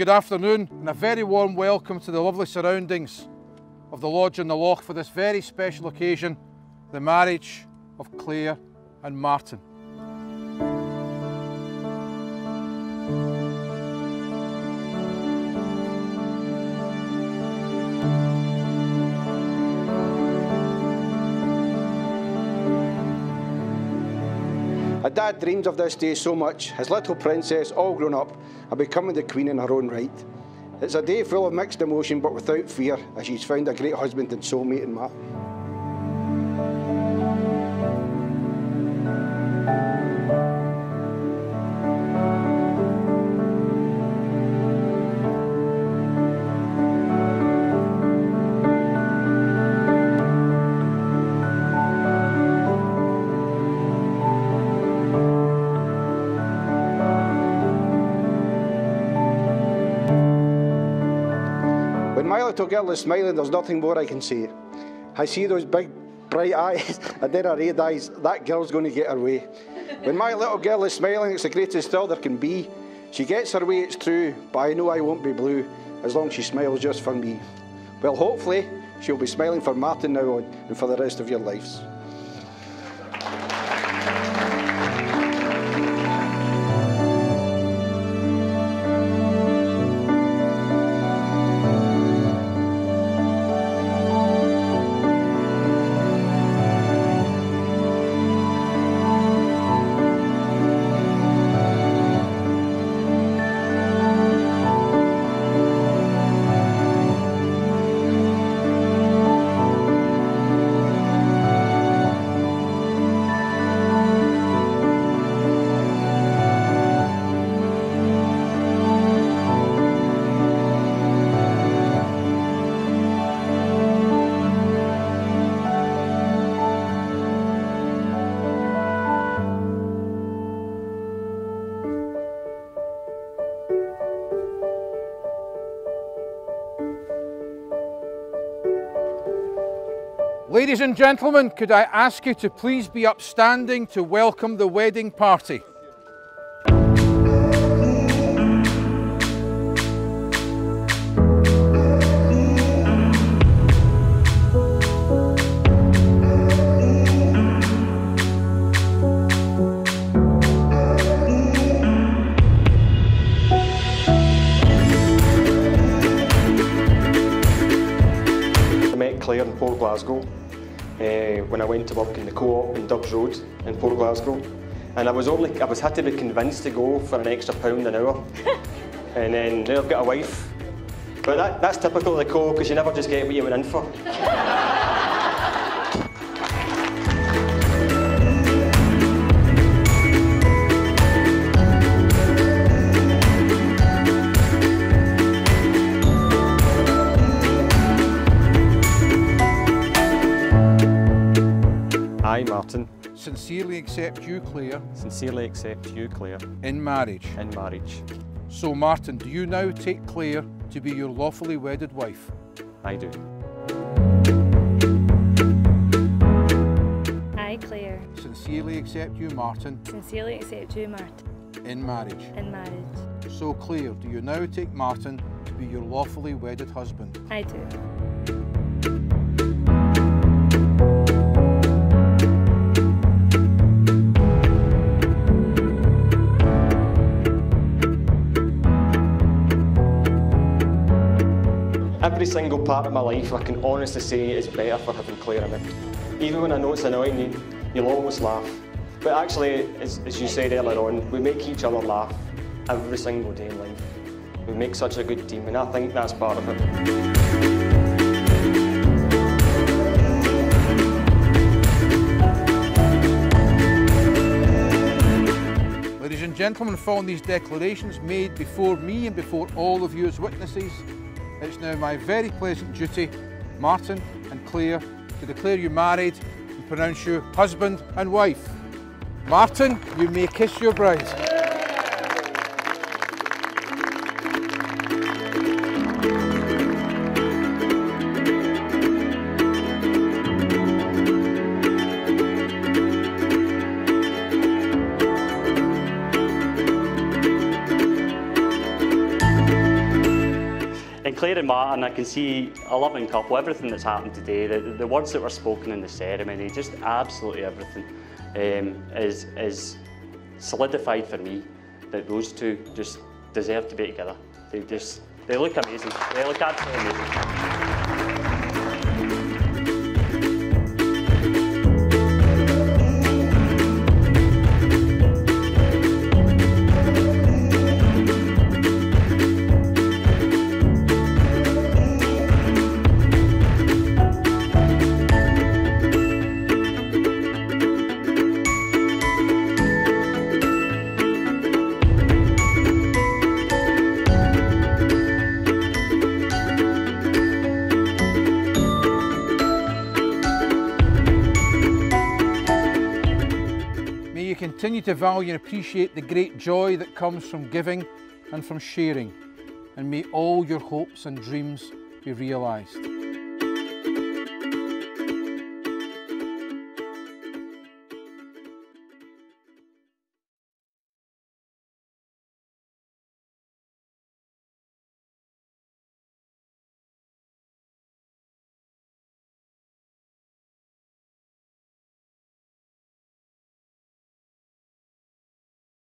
good afternoon and a very warm welcome to the lovely surroundings of the Lodge on the Loch for this very special occasion, the marriage of Clare and Martin. Dad dreams of this day so much, his little princess all grown up and becoming the queen in her own right. It's a day full of mixed emotion but without fear as she's found a great husband and soulmate in Matt. Little girl is smiling, there's nothing more I can say. I see those big, bright eyes, and then I realise that girl's going to get her way. When my little girl is smiling, it's the greatest thrill there can be. She gets her way, it's true, but I know I won't be blue as long as she smiles just for me. Well, hopefully, she'll be smiling for Martin now on and for the rest of your lives. Ladies and gentlemen, could I ask you to please be upstanding to welcome the wedding party? Glasgow uh, when I went to work in the co-op in Dubbs Road in Port Glasgow. And I was only, I was had to be convinced to go for an extra pound an hour. and then now I've got a wife. But that, that's typical of the co-op because you never just get what you went in for. I, Martin, Sincerely accept you, Clare, sincerely accept you, Clare, in marriage. in marriage. So, Martin, do you now take Clare to be your lawfully wedded wife? I do. I, Clare, Sincerely accept you, Martin, sincerely accept you, Martin, in marriage. in marriage. So, Clare, do you now take Martin to be your lawfully wedded husband? I do. Every single part of my life, I can honestly say is better for having Clare in it. Even when I know it's annoying you, you'll always laugh. But actually, as, as you said earlier on, we make each other laugh every single day in life. We make such a good team, and I think that's part of it. Ladies and gentlemen, following these declarations made before me and before all of you as witnesses, it's now my very pleasant duty, Martin and Clare, to declare you married and pronounce you husband and wife. Martin, you may kiss your bride. Clare and Martin, I can see a loving couple, everything that's happened today, the, the words that were spoken in the ceremony, just absolutely everything um, is, is solidified for me that those two just deserve to be together. They just, they look amazing. They look absolutely amazing. Continue to value and appreciate the great joy that comes from giving and from sharing, and may all your hopes and dreams be realised.